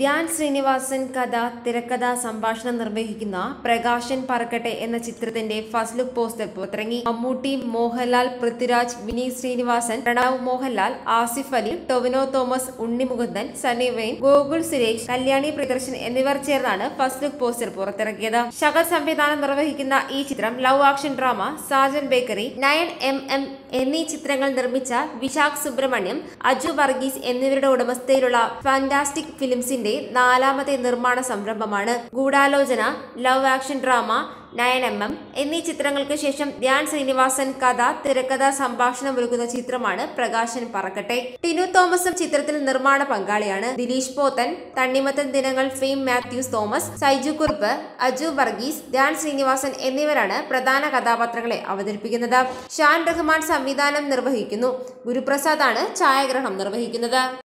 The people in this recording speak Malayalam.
ധ്യാൻ ശ്രീനിവാസൻ കഥ തിരക്കഥ സംഭാഷണം നിർവഹിക്കുന്ന പ്രകാശൻ പറക്കട്ടെ എന്ന ചിത്രത്തിന്റെ ഫസ്റ്റ് ലുക്ക് പോസ്റ്റർ പുറത്തിറങ്ങി. മമ്മൂട്ടി മോഹൻലാൽ പൃഥ്വിരാജ് വിനീത് ശ്രീനിവാസൻ പ്രണവ് മോഹൻലാൽ ആസിഫ് അലി ടൊവിനോ തോമസ് ഉണ്ണി ഉണ്ണിമുകുന്ദൻ സണ്ണി വെയിൻ ഗോകുൽ സുരേഷ് കല്യാണി പ്രദർശൻ എന്നിവർ ചേർന്നാണ് ഫസ്റ്റ് ലുക്ക് പോസ്റ്റർ പുറത്തിറക്കിയത്. ശകർ സംവിധാനം നിർവഹിക്കുന്ന ഈ ചിത്രം love action drama Saajan bakery nine M M എന്നീ ചിത്രങ്ങൾ നിർമ്മിച്ച വിശാഖ് സുബ്രഹ്മണ്യം അജു വർഗീസ് എന്നിവരുടെ ഉടമസ്ഥയിലുള്ള ഫാന്റാസ്റ്റിക് ഫിലിംസിന്റെ നാലാമത്തെ നിർമ്മാണ സംരംഭമാണ് Goodalochana love action drama nine M M എന്നീ ചിത്രങ്ങൾക്ക് ശേഷം ധ്യാൻ ശ്രീനിവാസൻ കഥ തിരക്കഥ സംഭാഷണം ഒരുക്കുന്ന ചിത്രമാണ് പ്രകാശൻ പറക്കട്ടെ. ടിനു തോമസും ചിത്രത്തിൽ നിർമ്മാണ പങ്കാളിയാണ് ദിലീഷ് പോത്തൻ തണ്ണിമത്തൻ ദിനങ്ങൾ ഫെയിം മാത്യൂസ് തോമസ് സൈജു കുറുപ്പ് അജു വർഗീസ് ധ്യാൻ ശ്രീനിവാസൻ എന്നിവരാണ് പ്രധാന കഥാപാത്രങ്ങളെ അവതരിപ്പിക്കുന്നത്. ഷാൻ റഹ്മാൻ സംവിധാനം നിർവഹിക്കുന്നു. ഗുരുപ്രസാദ് ആണ് ഛായാഗ്രഹണം നിർവഹിക്കുന്നത്.